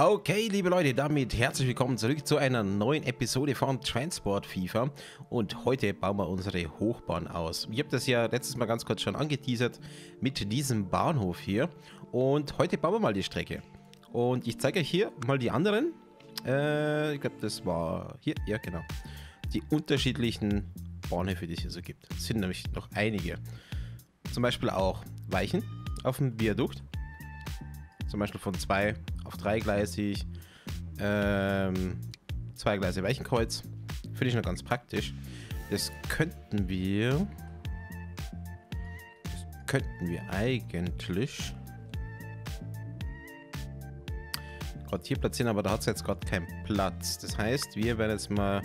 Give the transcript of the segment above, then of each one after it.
Okay, liebe Leute, damit herzlich willkommen zurück zu einer neuen Episode von Transport FIFA und heute bauen wir unsere Hochbahn aus. Ich habe das ja letztes Mal ganz kurz schon angeteasert mit diesem Bahnhof hier und heute bauen wir mal die Strecke. Und ich zeige euch hier mal die anderen, äh, ich glaube das war hier, ja genau, die unterschiedlichen Bahnhöfe, die es hier so gibt. Es sind nämlich noch einige. Zum Beispiel auch Weichen auf dem Viadukt, zum Beispiel von zwei auf dreigleisig, ähm, zwei Gleise Weichenkreuz. Finde ich noch ganz praktisch. Das könnten wir. Das könnten wir eigentlich. Gerade hier platzieren, aber da hat es jetzt gerade keinen Platz. Das heißt, wir werden jetzt mal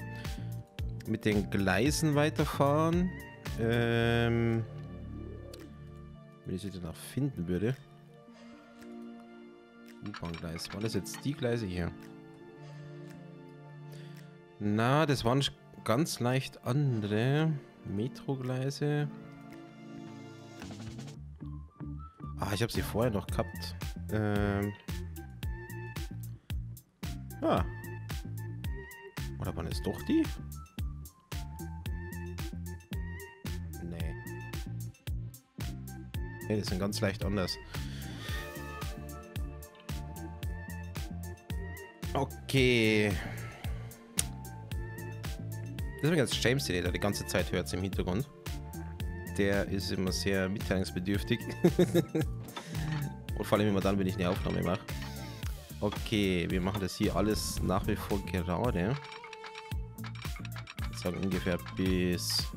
mit den Gleisen weiterfahren. Ähm, wenn ich sie danach finden würde. U-Bahn-Gleis. Waren das jetzt die Gleise hier? Na, das waren ganz leicht andere Metro-Gleise. Ah, ich habe sie vorher noch gehabt. Ähm. Ah. Oder waren es doch die? Nee. Nee, die sind ganz leicht anders. Okay. Das ist übrigens James, der die ganze Zeit hört im Hintergrund. Der ist immer sehr mitteilungsbedürftig. Und vor allem immer dann, wenn ich eine Aufnahme mache. Okay, wir machen das hier alles nach wie vor gerade. Ich sage ungefähr bis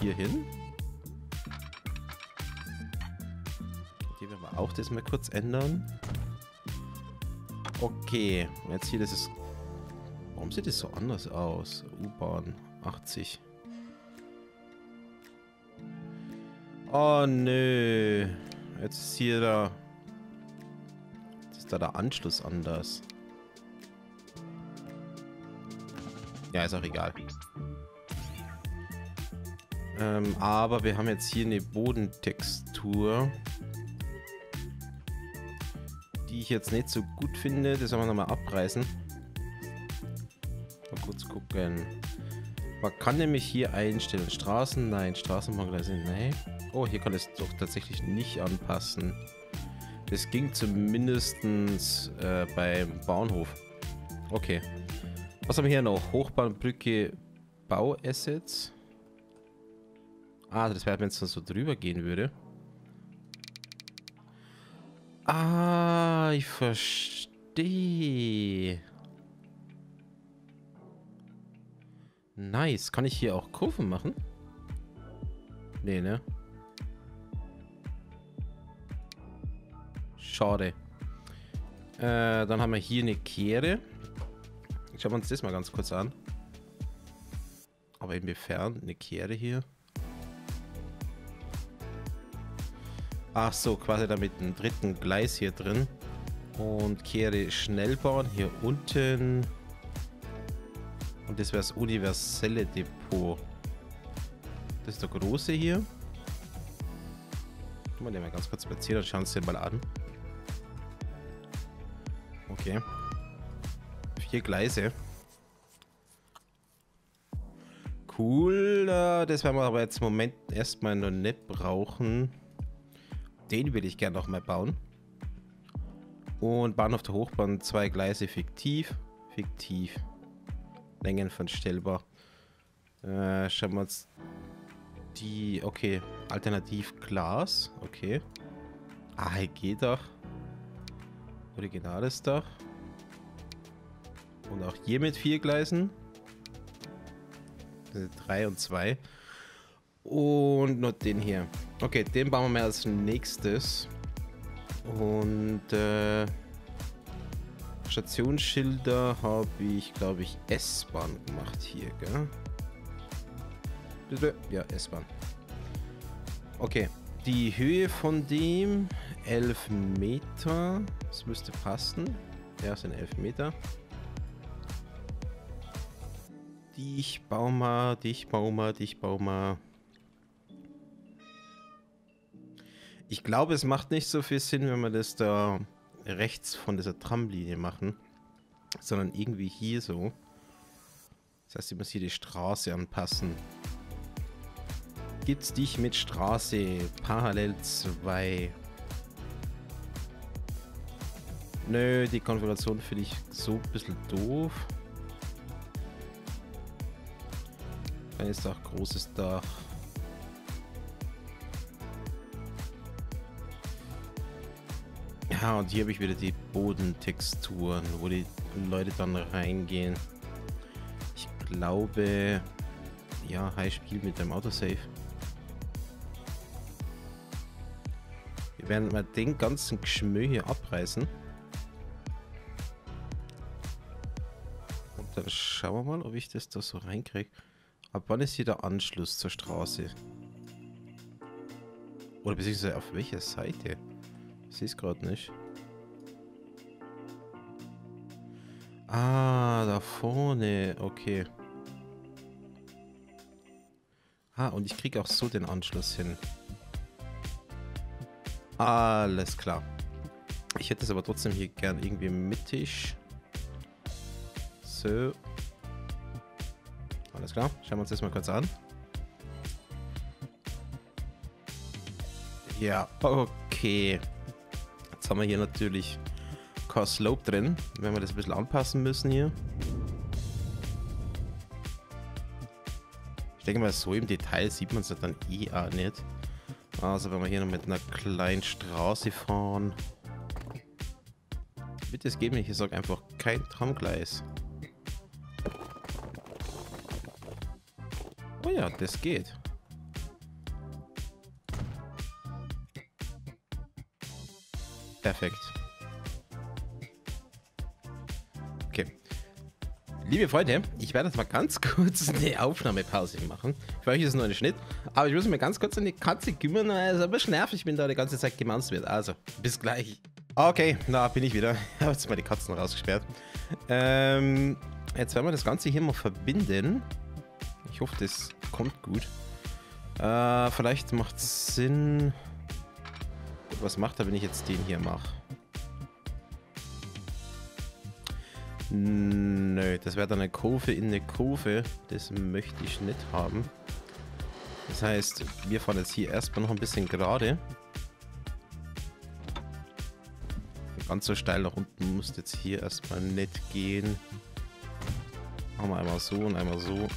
hierhin. Hier werden wir auch das mal kurz ändern. Okay, jetzt hier, das ist... Warum sieht das so anders aus? U-Bahn 80. Oh, nö. Jetzt ist hier da... Jetzt ist da der Anschluss anders. Ja, ist auch egal. Ähm, aber wir haben jetzt hier eine Bodentextur die ich jetzt nicht so gut finde. Das werden wir nochmal abreißen. Mal kurz gucken. Man kann nämlich hier einstellen. Straßen, nein. Straßenbahngleise, nein. Oh, hier kann es doch tatsächlich nicht anpassen. Das ging zumindest äh, beim Bahnhof. Okay. Was haben wir hier noch? Hochbahnbrücke Bauassets. Ah, das wäre, wenn es dann so drüber gehen würde. Ah, ich verstehe. Nice. Kann ich hier auch Kurven machen? Nee, ne? Schade. Äh, dann haben wir hier eine Kehre. Schauen wir uns das mal ganz kurz an. Aber inwiefern eine Kehre hier? Ach so, quasi da mit dem dritten Gleis hier drin. Und kehre Schnellbahn hier unten. Und das wäre das universelle Depot. Das ist der große hier. Kann man den mal ganz kurz platzieren und schauen uns den mal an. Okay. Vier Gleise. Cool. Das werden wir aber jetzt im Moment erstmal noch nicht brauchen. Den will ich gerne noch mal bauen. Und Bahnhof der Hochbahn, zwei Gleise fiktiv. Fiktiv. Längen von stellbar. Äh, schauen wir uns die, okay, alternativ Glas, okay. AEG-Dach. Originales Dach. Und auch hier mit vier Gleisen. Drei und zwei. Und nur den hier. Okay, den bauen wir als nächstes. Und äh, Stationsschilder habe ich, glaube ich, S-Bahn gemacht hier, gell? Ja, S-Bahn. Okay, die Höhe von dem 11 Meter. Das müsste passen. Ja, sind 11 Meter. Dich bau mal, dich bau mal, dich bau Ich glaube, es macht nicht so viel Sinn, wenn wir das da rechts von dieser Tramlinie machen, sondern irgendwie hier so. Das heißt, ich muss hier die Straße anpassen. Gibt's dich mit Straße parallel 2? Nö, die Konfiguration finde ich so ein bisschen doof. Kleines Dach, großes Dach. Ja, und hier habe ich wieder die Bodentexturen, wo die Leute dann reingehen. Ich glaube, ja, High Spiel mit dem Autosave. Wir werden mal den ganzen Geschmö hier abreißen. Und dann schauen wir mal, ob ich das da so reinkriege. Ab wann ist hier der Anschluss zur Straße? Oder beziehungsweise auf welcher Seite? Sehe es gerade nicht. Ah, da vorne. Okay. Ah, und ich kriege auch so den Anschluss hin. Alles klar. Ich hätte es aber trotzdem hier gern irgendwie mittig. So. Alles klar. Schauen wir uns das mal kurz an. Ja, okay. Haben wir hier natürlich Core Slope drin. Wenn wir das ein bisschen anpassen müssen hier. Ich denke mal, so im Detail sieht man es dann eh auch nicht. Also wenn wir hier noch mit einer kleinen Straße fahren. Bitte es geht nicht, ich sage einfach kein Tramgleis. Oh ja, das geht. Perfekt. Okay. Liebe Freunde, ich werde jetzt mal ganz kurz eine Aufnahmepause machen. Für euch ist es nur ein Schnitt, aber ich muss mir ganz kurz an die Katze kümmern, weil es ein bisschen nervig bin, da die ganze Zeit gemanzt wird. Also, bis gleich. Okay, da bin ich wieder. Ich habe jetzt mal die Katzen rausgesperrt. Ähm, jetzt werden wir das Ganze hier mal verbinden. Ich hoffe, das kommt gut. Äh, vielleicht macht es Sinn was macht er, wenn ich jetzt den hier mache? Nö, das wäre dann eine Kurve in eine Kurve. Das möchte ich nicht haben. Das heißt, wir fahren jetzt hier erstmal noch ein bisschen gerade. Ganz so steil nach unten muss jetzt hier erstmal nicht gehen. Machen wir einmal so und einmal so.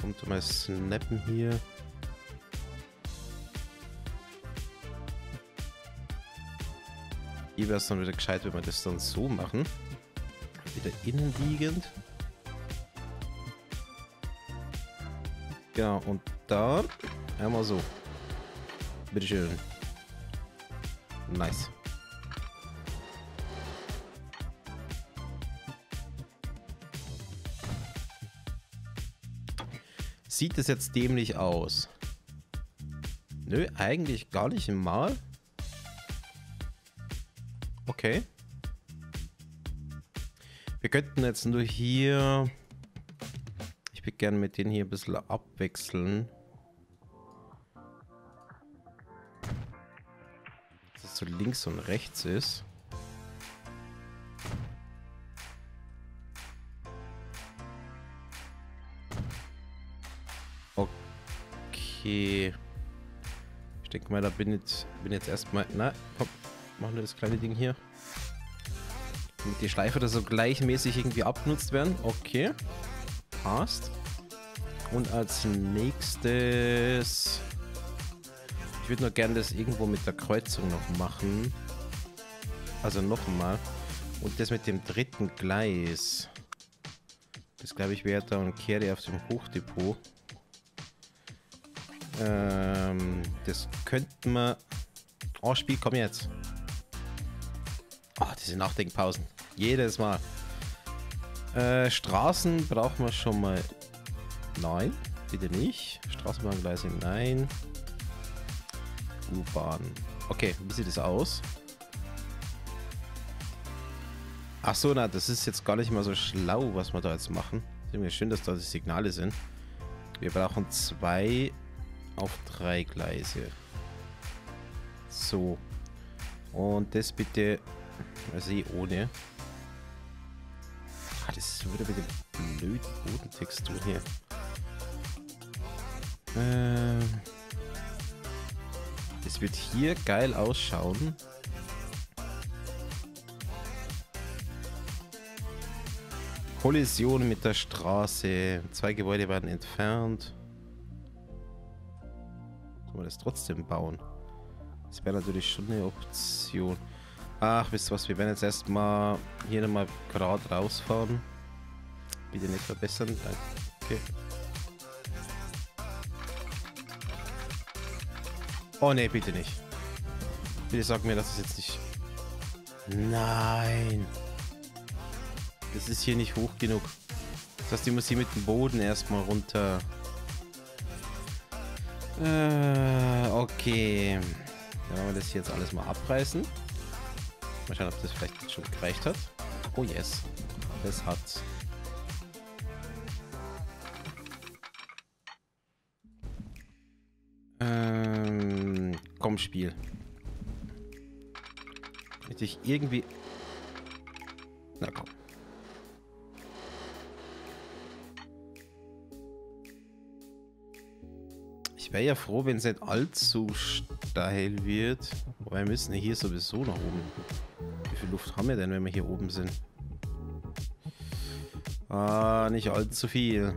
Kommt mal snappen hier. Hier wäre es dann wieder gescheit, wenn wir das dann so machen. Wieder innenliegend. Genau, und dann einmal so. Bitteschön. Nice. Sieht es jetzt dämlich aus? Nö, eigentlich gar nicht mal. Okay. Wir könnten jetzt nur hier... Ich würde gerne mit denen hier ein bisschen abwechseln. Dass es so links und rechts ist. Okay. Ich denke mal, da bin jetzt, bin jetzt erstmal... Na, komm, machen wir das kleine Ding hier. Damit die Schleife da so gleichmäßig irgendwie abgenutzt werden. Okay. Passt. Und als nächstes... Ich würde nur gerne das irgendwo mit der Kreuzung noch machen. Also nochmal. Und das mit dem dritten Gleis. Das glaube ich wäre dann Kehre auf dem Hochdepot. Ähm, das könnten wir... Oh, Spiel, komm jetzt. Oh, diese Nachdenkpausen. Jedes Mal. Äh, Straßen brauchen wir schon mal. Nein, bitte nicht. Straßenbahngleise, nein. U-Bahn. Okay, wie sieht es aus? Ach so, na, das ist jetzt gar nicht mal so schlau, was wir da jetzt machen. Ist mir schön, dass da die Signale sind. Wir brauchen zwei auf drei Gleise. So. Und das bitte, eh ohne. Ah, das ist wieder mit dem blöden Bodentextur hier. Ähm, das wird hier geil ausschauen. Kollision mit der Straße. Zwei Gebäude werden entfernt. Kann man das trotzdem bauen? Das wäre natürlich schon eine Option. Ach, wisst ihr was? Wir werden jetzt erstmal hier nochmal gerade rausfahren. Bitte nicht verbessern. Danke. Oh ne, bitte nicht. Bitte sag mir, dass es jetzt nicht... Nein. Das ist hier nicht hoch genug. Das heißt, ich muss hier mit dem Boden erstmal runter. Äh, okay. Dann werden wir das hier jetzt alles mal abreißen. Mal schauen, ob das vielleicht schon gereicht hat. Oh yes. Das hat's. Ähm, komm, Spiel. Hätte ich irgendwie... Na komm. Ich wäre ja froh, wenn es nicht allzu steil wird. Wobei wir müssen hier sowieso nach oben. Viel Luft haben wir denn, wenn wir hier oben sind? Ah, nicht allzu viel.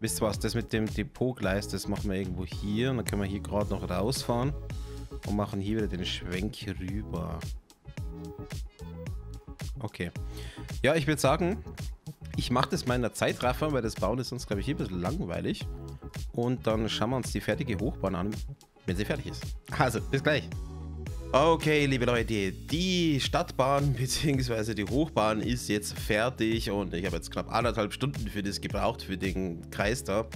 Wisst ihr was, das mit dem Depotgleis, das machen wir irgendwo hier. Und dann können wir hier gerade noch rausfahren. Und machen hier wieder den Schwenk rüber. Okay. Ja, ich würde sagen, ich mache das mal in der Zeitraffer, weil das Bauen ist sonst, glaube ich, hier ein bisschen langweilig. Und dann schauen wir uns die fertige Hochbahn an, wenn sie fertig ist. Also, bis gleich. Okay, liebe Leute, die Stadtbahn bzw. die Hochbahn ist jetzt fertig und ich habe jetzt knapp anderthalb Stunden für das gebraucht, für den Kreis da.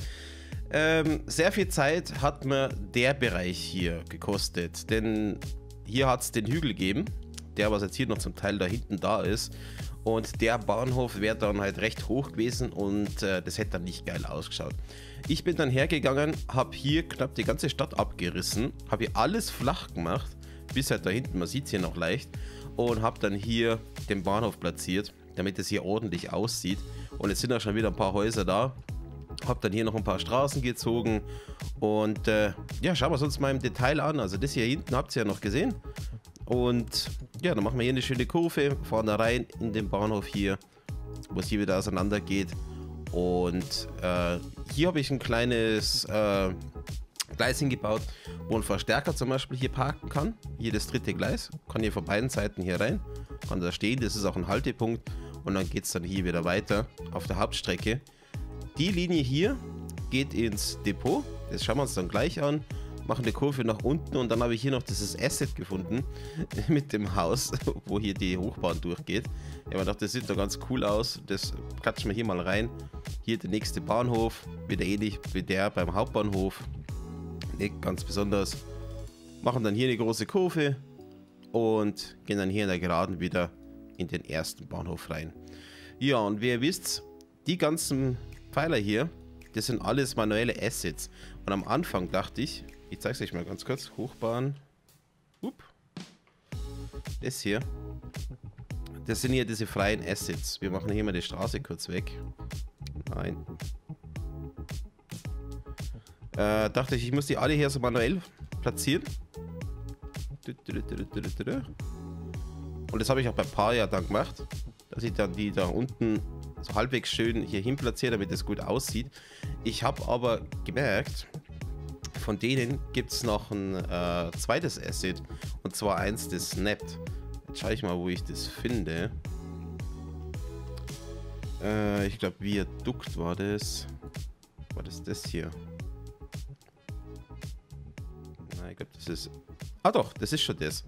Ähm, sehr viel Zeit hat mir der Bereich hier gekostet, denn hier hat es den Hügel gegeben, der was jetzt hier noch zum Teil da hinten da ist. Und der Bahnhof wäre dann halt recht hoch gewesen und äh, das hätte dann nicht geil ausgeschaut. Ich bin dann hergegangen, habe hier knapp die ganze Stadt abgerissen, habe hier alles flach gemacht, bis halt da hinten, man sieht es hier noch leicht, und habe dann hier den Bahnhof platziert, damit es hier ordentlich aussieht. Und jetzt sind auch schon wieder ein paar Häuser da. Habe dann hier noch ein paar Straßen gezogen und äh, ja, schauen wir uns mal im Detail an. Also das hier hinten habt ihr ja noch gesehen. Und ja, dann machen wir hier eine schöne Kurve, da rein in den Bahnhof hier, wo es hier wieder auseinander geht. Und äh, hier habe ich ein kleines äh, Gleis hingebaut, wo ein Verstärker zum Beispiel hier parken kann. Hier das dritte Gleis, kann hier von beiden Seiten hier rein, kann da stehen, das ist auch ein Haltepunkt. Und dann geht es dann hier wieder weiter auf der Hauptstrecke. Die Linie hier geht ins Depot, das schauen wir uns dann gleich an machen eine Kurve nach unten und dann habe ich hier noch dieses Asset gefunden mit dem Haus, wo hier die Hochbahn durchgeht. Ich habe gedacht, das sieht doch ganz cool aus. Das klatschen wir hier mal rein. Hier der nächste Bahnhof, wieder ähnlich wie der beim Hauptbahnhof. Nicht ganz besonders. Machen dann hier eine große Kurve und gehen dann hier in der Geraden wieder in den ersten Bahnhof rein. Ja, und wie ihr wisst, die ganzen Pfeiler hier, das sind alles manuelle Assets. Und am Anfang dachte ich, ich zeige es euch mal ganz kurz. Hochbahn. Up. Das hier. Das sind hier diese freien Assets. Wir machen hier mal die Straße kurz weg. Nein. Äh, dachte ich, ich muss die alle hier so manuell platzieren. Und das habe ich auch bei Paria dann gemacht. Dass ich dann die da unten so halbwegs schön hier hin platziere, damit es gut aussieht. Ich habe aber gemerkt, von denen gibt es noch ein äh, zweites Asset. Und zwar eins, das snappt. Jetzt schaue ich mal, wo ich das finde. Äh, ich glaube, Viadukt war das. War das das hier? Das. Ah doch, das ist schon das.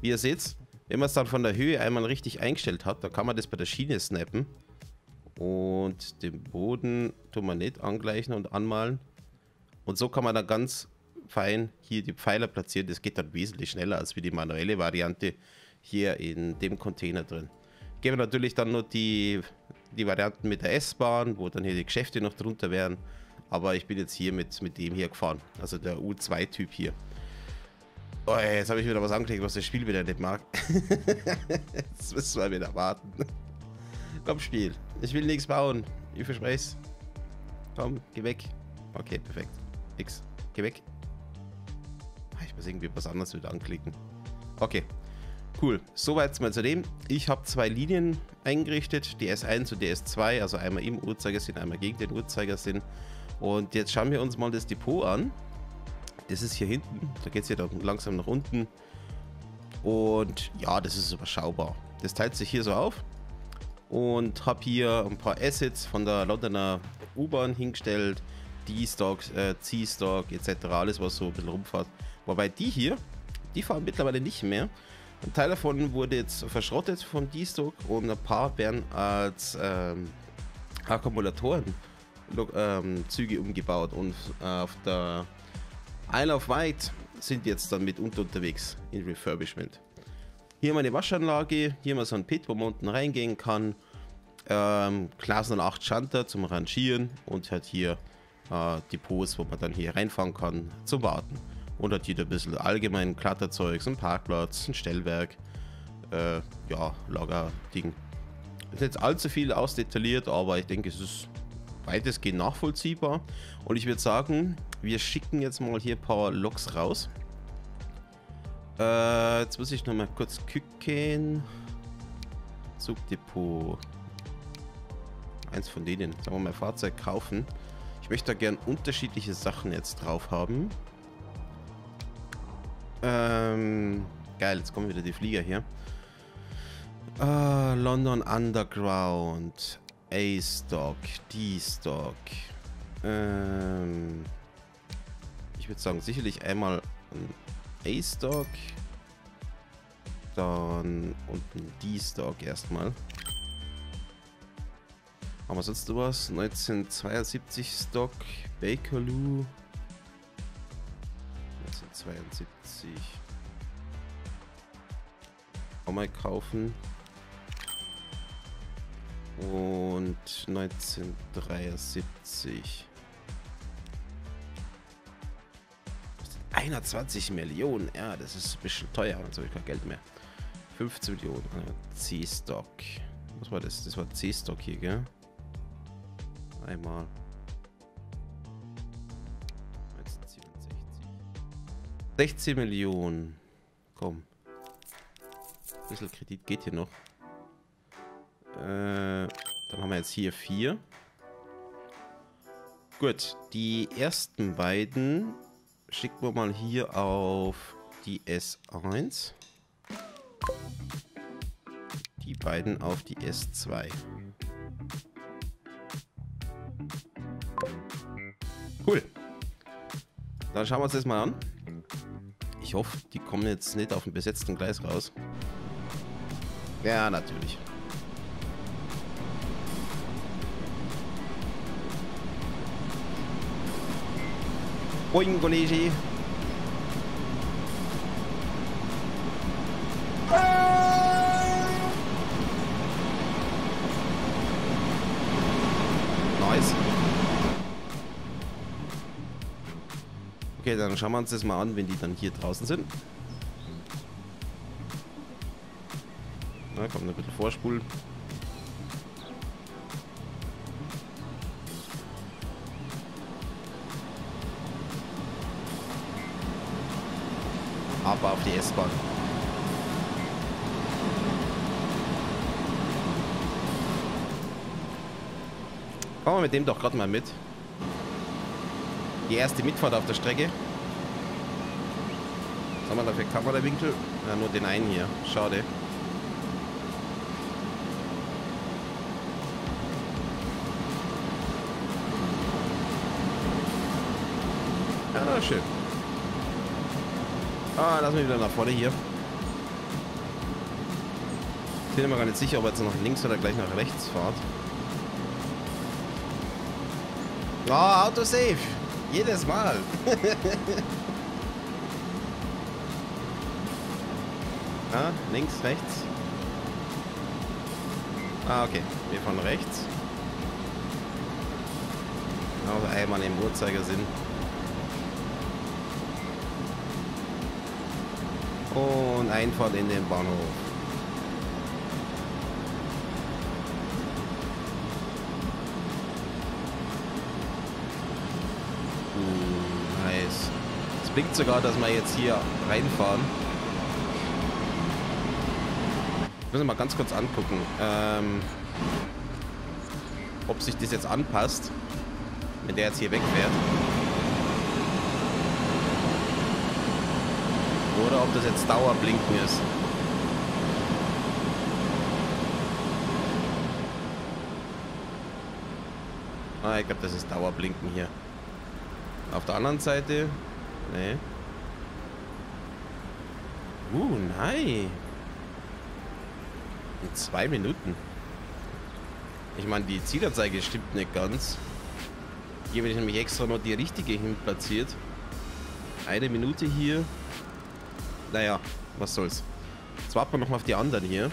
Wie ihr seht, wenn man es dann von der Höhe einmal richtig eingestellt hat, dann kann man das bei der Schiene snappen. Und den Boden tun wir nicht angleichen und anmalen. Und so kann man dann ganz fein hier die Pfeiler platzieren. Das geht dann wesentlich schneller als wie die manuelle Variante hier in dem Container drin. Geben natürlich dann nur die, die Varianten mit der S-Bahn, wo dann hier die Geschäfte noch drunter wären. Aber ich bin jetzt hier mit, mit dem hier gefahren, also der U2-Typ hier. Oh, jetzt habe ich wieder was angeklickt, was das Spiel wieder nicht mag. jetzt müssen wir wieder warten. Komm, Spiel. Ich will nichts bauen. Ich verspreche es. Komm, geh weg. Okay, perfekt. Nix. Geh weg. Ah, ich muss irgendwie was anderes wieder anklicken. Okay. Cool. Soweit mal zu dem. Ich habe zwei Linien eingerichtet. Die S1 und die S2. Also einmal im Uhrzeigersinn, einmal gegen den Uhrzeigersinn. Und jetzt schauen wir uns mal das Depot an. Das ist hier hinten. Da geht es ja langsam nach unten. Und ja, das ist überschaubar. Das teilt sich hier so auf. Und habe hier ein paar Assets von der Londoner U-Bahn hingestellt. D-Stock, äh, C-Stock etc. Alles, was so ein bisschen rumfährt. Wobei die hier, die fahren mittlerweile nicht mehr. Ein Teil davon wurde jetzt verschrottet vom D-Stock und ein paar werden als ähm, Akkumulatoren ähm, umgebaut und äh, auf der Isle of Wight sind jetzt dann mit unterwegs in Refurbishment. Hier haben wir eine Waschanlage, hier wir so ein Pit, wo man unten reingehen kann. Ähm, Glas 08 Schanter zum Rangieren und hat hier äh, Depots, wo man dann hier reinfahren kann zum Warten. Und hat hier ein bisschen allgemein Kletterzeug, ein Parkplatz, ein Stellwerk, äh, ja, Lagerding. Ist jetzt allzu viel ausdetailliert, aber ich denke, es ist weitestgehend nachvollziehbar. Und ich würde sagen, wir schicken jetzt mal hier ein paar Loks raus. Äh, jetzt muss ich noch mal kurz gucken. Zugdepot. Eins von denen. Sagen wir mal Fahrzeug kaufen. Ich möchte da gern unterschiedliche Sachen jetzt drauf haben. Ähm, geil, jetzt kommen wieder die Flieger hier. Uh, London Underground. A-Stock, D-Stock. Ähm, ich würde sagen, sicherlich einmal ein A-Stock. Dann und ein D-Stock erstmal. Haben wir sonst was? 1972 Stock, Bakerloo. 1972. Auch mal kaufen. Und 1973. 21 Millionen. Ja, das ist ein bisschen teuer. Jetzt habe ich kein Geld mehr. 15 Millionen. C-Stock. Was war das? Das war C-Stock hier, gell? Einmal. 1967. 16 Millionen. Komm. Ein bisschen Kredit geht hier noch. Äh, dann haben wir jetzt hier vier. Gut, die ersten beiden schicken wir mal hier auf die S1. Die beiden auf die S2. Cool. Dann schauen wir uns das mal an. Ich hoffe, die kommen jetzt nicht auf dem besetzten Gleis raus. Ja, natürlich. Boing, Kollege. Nice. Okay, dann schauen wir uns das mal an, wenn die dann hier draußen sind. Na, komm, ein bisschen vorspulen. Kommen wir mit dem doch gerade mal mit. Die erste Mitfahrt auf der Strecke. Haben wir da für Kamerawinkel? Ja, nur den einen hier. Schade. Ja, schön. Ah, lass mich wieder nach vorne hier. Ich bin mir gar nicht sicher, ob er jetzt nach links oder gleich nach rechts fahrt. Oh, Autosave. Jedes Mal. ah, links, rechts. Ah, okay. Wir fahren rechts. Also einmal im Uhrzeigersinn. Und Einfahrt in den Bahnhof. Blinkt sogar, dass wir jetzt hier reinfahren. Müssen wir mal ganz kurz angucken, ähm, ob sich das jetzt anpasst, wenn der jetzt hier wegfährt. Oder ob das jetzt Dauerblinken ist. Ah, ich glaube, das ist Dauerblinken hier. Auf der anderen Seite... Nee. Uh, nein. In zwei Minuten. Ich meine, die Zielanzeige stimmt nicht ganz. Hier habe ich nämlich extra noch die richtige hin platziert. Eine Minute hier. Naja, was soll's. Jetzt warten wir noch mal auf die anderen hier.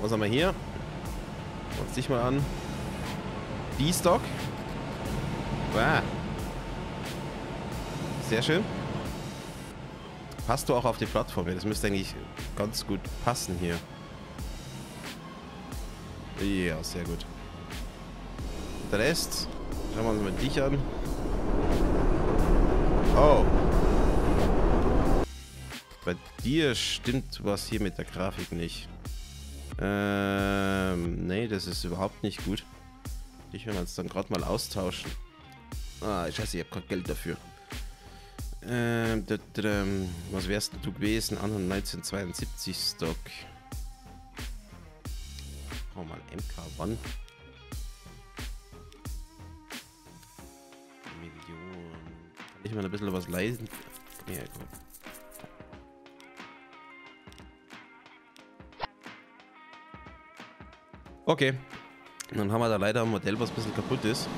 Was haben wir hier? Uns dich mal an. D-Stock. Wow. Sehr schön. Passt du auch auf die Plattform? Das müsste eigentlich ganz gut passen hier. Ja, sehr gut. Der Rest, schauen wir uns mal dich an. Oh. Bei dir stimmt was hier mit der Grafik nicht. Ähm, nee, das ist überhaupt nicht gut. Ich will uns dann gerade mal austauschen. Ah, scheiße, ich habe kein Geld dafür. Ähm, was wärst du gewesen? Anhand 1972 Stock. Oh mal MK1. Millionen. Kann ich mal ein bisschen was leisen? Ja, komm. Okay. Dann haben wir da leider ein Modell, was ein bisschen kaputt ist.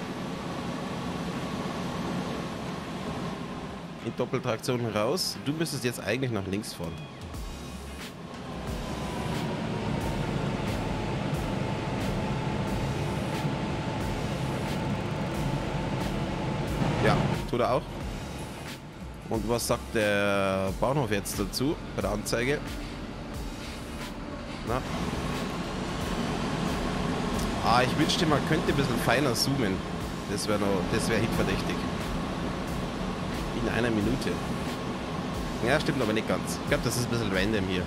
In Doppeltraktion raus. Du müsstest jetzt eigentlich nach links fahren. Ja, tut er auch. Und was sagt der Bahnhof jetzt dazu bei der Anzeige? Na? Ah, ich wünschte, man könnte ein bisschen feiner zoomen. Das wäre noch, das wäre hitverdächtig. In einer Minute. Ja, stimmt aber nicht ganz. Ich glaube, das ist ein bisschen random hier.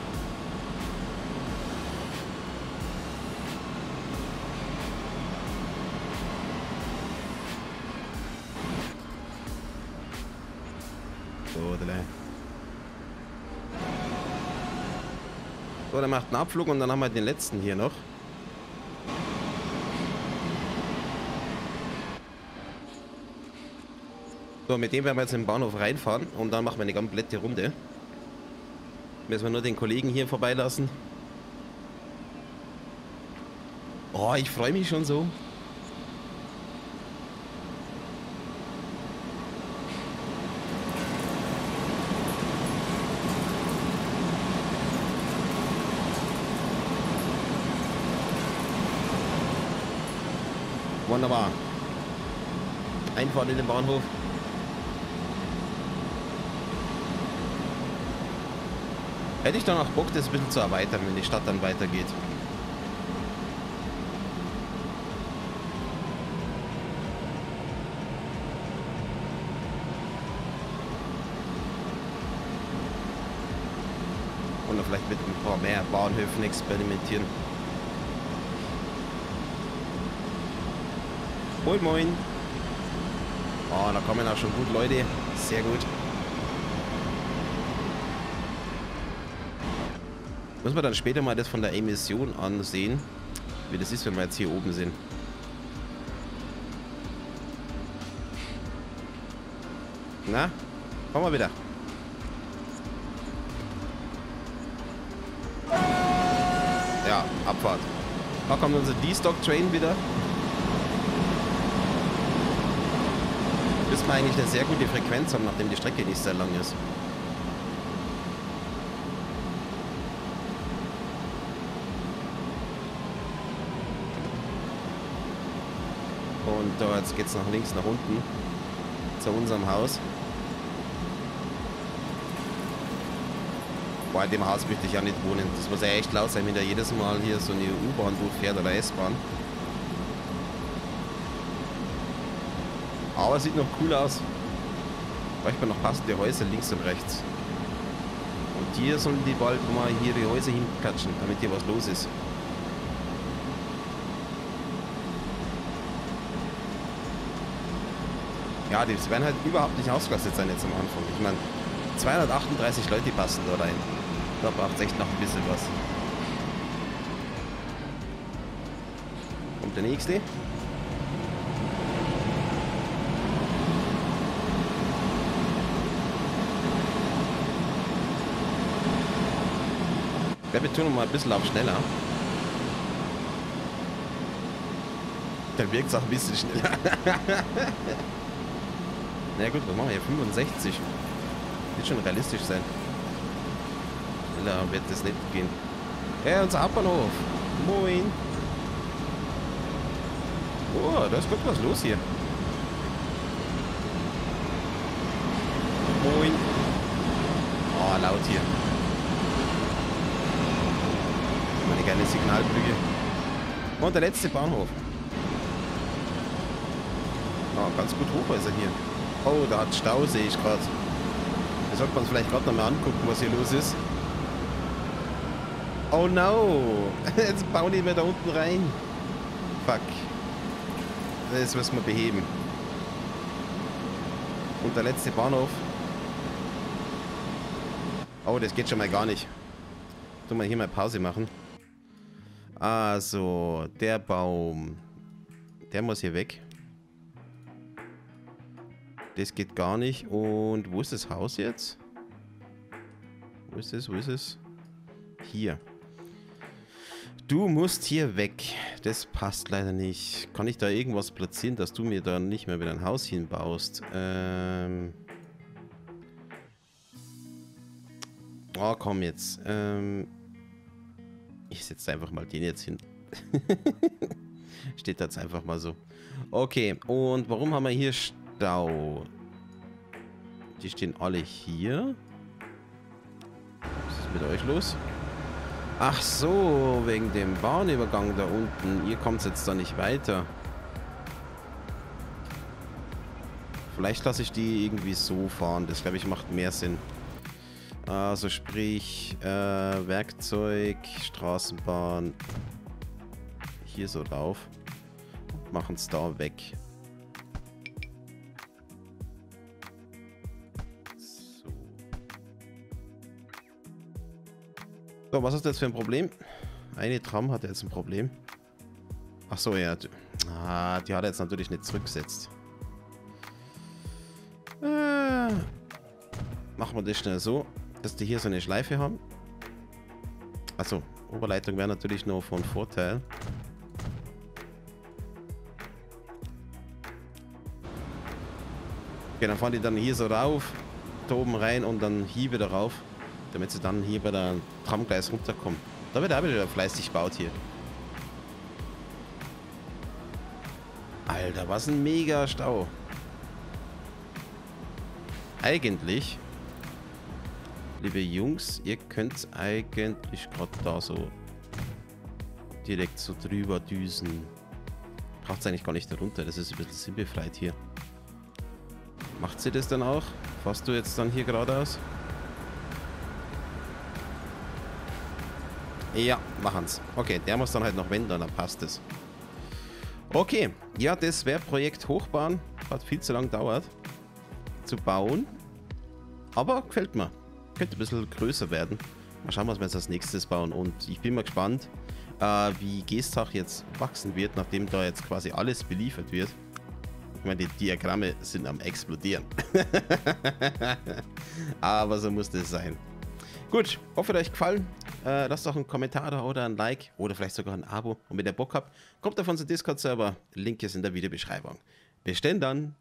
So, der macht einen Abflug und dann haben wir den letzten hier noch. So, mit dem werden wir jetzt in den Bahnhof reinfahren und dann machen wir eine komplette Runde. Müssen wir nur den Kollegen hier vorbeilassen. Oh, ich freue mich schon so. Wunderbar. Einfahren in den Bahnhof. Hätte ich dann auch Bock, das ein bisschen zu erweitern, wenn die Stadt dann weitergeht. Oder vielleicht mit ein paar mehr Bahnhöfen experimentieren. Moin Moin. Oh, da kommen auch schon gut Leute. Sehr gut. Müssen wir dann später mal das von der Emission ansehen, wie das ist, wenn wir jetzt hier oben sind. Na, kommen wir wieder. Ja, Abfahrt. Da kommt unser D-Stock-Train wieder. Müssen wir eigentlich eine sehr gute Frequenz haben, nachdem die Strecke nicht sehr lang ist. Da jetzt geht es nach links, nach unten zu unserem Haus. Boah, in dem Haus möchte ich ja nicht wohnen. Das muss ja echt laut sein, wenn da jedes Mal hier so eine U-Bahn durchfährt oder S-Bahn. Aber sieht noch cool aus. Bräuchte man noch passende Häuser links und rechts. Und hier sollen die bald mal die Häuser hinklatschen, damit hier was los ist. Ja, die werden halt überhaupt nicht ausgelastet sein jetzt am Anfang. Ich meine, 238 Leute passen da rein. Da braucht es echt noch ein bisschen was. Kommt der nächste. Wir betonen mal ein bisschen auf schneller. Dann wirkt es auch ein bisschen schneller. Na gut, was machen wir hier? 65. Wird schon realistisch sein. Schneller wird das nicht gehen. Ja, unser Hauptbahnhof. Moin. Oh, da ist gut was los hier. Moin. Oh, laut hier. Meine geile Signalbrücke. Und der letzte Bahnhof. Oh, ganz gut Hochhäuser hier. Oh, da hat Stau, sehe ich gerade. Da sollte man vielleicht gerade noch mal angucken, was hier los ist. Oh no! Jetzt bauen die mir da unten rein. Fuck. Das müssen wir beheben. Und der letzte Bahnhof. Oh, das geht schon mal gar nicht. Tu mal hier mal Pause machen. Also, der Baum. Der muss hier weg. Das geht gar nicht. Und wo ist das Haus jetzt? Wo ist es? Wo ist es? Hier. Du musst hier weg. Das passt leider nicht. Kann ich da irgendwas platzieren, dass du mir da nicht mehr wieder ein Haus hinbaust? Ähm... Oh, komm jetzt. Ähm... Ich setze einfach mal den jetzt hin. Steht jetzt einfach mal so. Okay, und warum haben wir hier Stau. Die stehen alle hier. Was ist mit euch los? Ach so, wegen dem Bahnübergang da unten. Ihr kommt jetzt da nicht weiter. Vielleicht lasse ich die irgendwie so fahren. Das, glaube ich, macht mehr Sinn. Also sprich, äh, Werkzeug, Straßenbahn. Hier so drauf. Machen es da weg. So, was ist das für ein Problem? Eine Tram hat jetzt ein Problem. Ach so, ja. Ah, die hat er jetzt natürlich nicht zurückgesetzt. Äh, machen wir das schnell so, dass die hier so eine Schleife haben. Achso, Oberleitung wäre natürlich nur von Vorteil. Okay, dann fahren die dann hier so rauf, da oben rein und dann hier wieder rauf damit sie dann hier bei der Tramgleis runterkommen. Da wird auch wieder fleißig gebaut hier. Alter, was ein mega Stau. Eigentlich, liebe Jungs, ihr könnt eigentlich gerade da so direkt so drüber düsen. Braucht es eigentlich gar nicht darunter, das ist ein bisschen sinnbefreit hier. Macht sie das dann auch? Fährst du jetzt dann hier geradeaus? Ja, machen's. Okay, der muss dann halt noch wenden, dann passt es. Okay, ja, das wäre Projekt Hochbahn. Hat viel zu lang dauert zu bauen. Aber gefällt mir. Könnte ein bisschen größer werden. Mal schauen, was wir jetzt als nächstes bauen. Und ich bin mal gespannt, äh, wie Gestach jetzt wachsen wird, nachdem da jetzt quasi alles beliefert wird. Ich meine, die Diagramme sind am explodieren. Aber so muss das sein. Gut, hoffe, euch gefallen. Äh, lasst doch einen Kommentar da oder ein Like oder vielleicht sogar ein Abo. Und wenn ihr Bock habt, kommt auf unseren Discord-Server. Link ist in der Videobeschreibung. Bis denn dann.